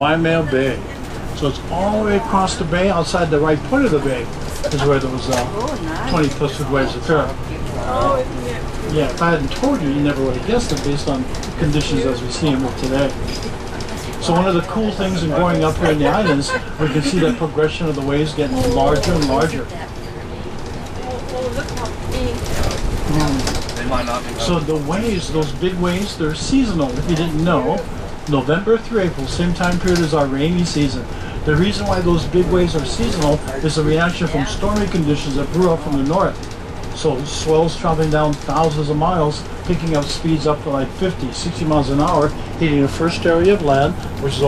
Waimea Bay. So it's all the way across the bay, outside the right point of the bay, is where those uh, 20 plus foot waves occur. Yeah, if I hadn't told you, you never would have guessed it based on conditions as we see them today. So one of the cool things in growing up here in the islands, we can see that progression of the waves getting larger and larger. They might not be. So the waves, those big waves, they're seasonal. If you didn't know, November through April, same time period as our rainy season. The reason why those big waves are seasonal is a reaction from stormy conditions that brew up from the north. So swells traveling down thousands of miles, picking up speeds up to like 50, 60 miles an hour, hitting the first area of land, which is